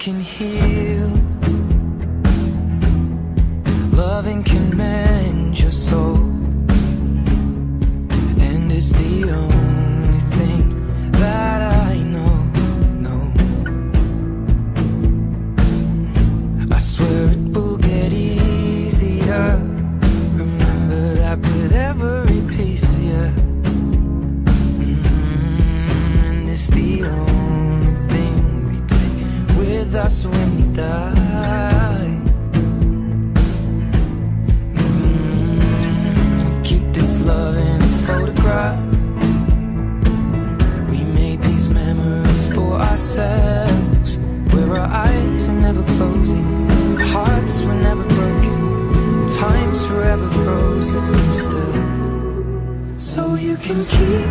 can heal. Loving can mend die. Mm, we keep this love in a photograph. We made these memories for ourselves. Where our eyes are never closing, hearts were never broken, time's forever frozen still. So you can keep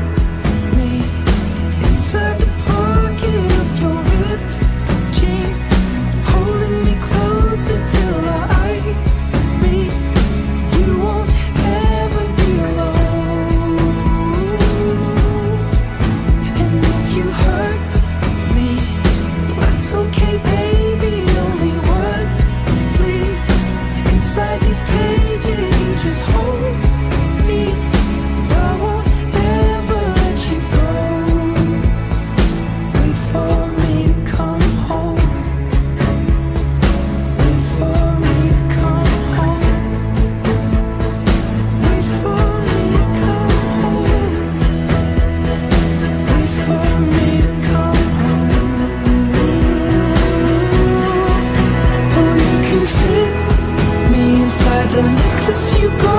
inside these the necklace you got